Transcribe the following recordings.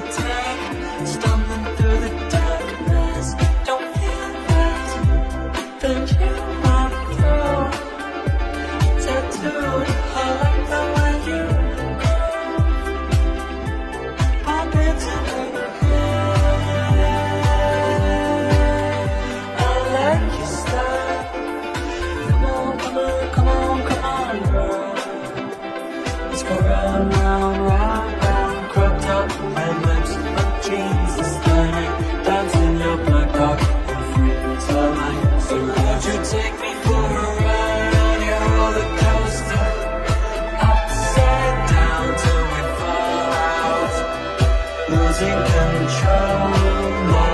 the time. in control.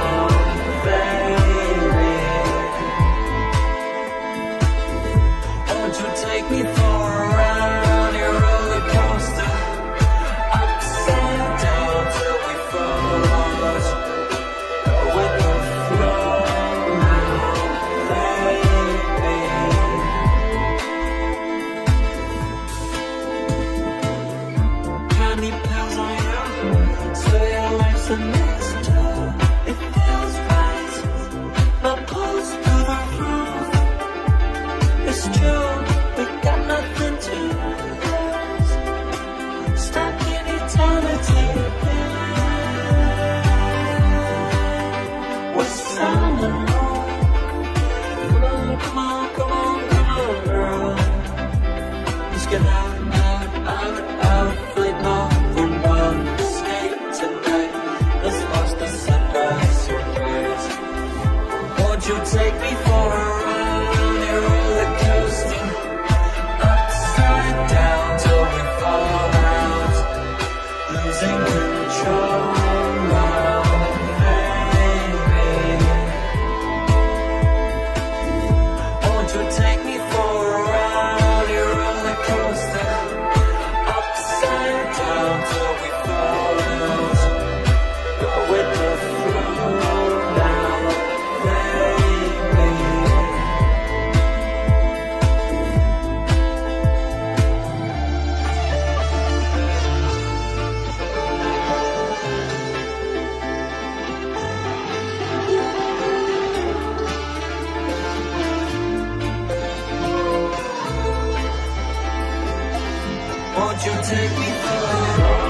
things in control. Won't you take me home?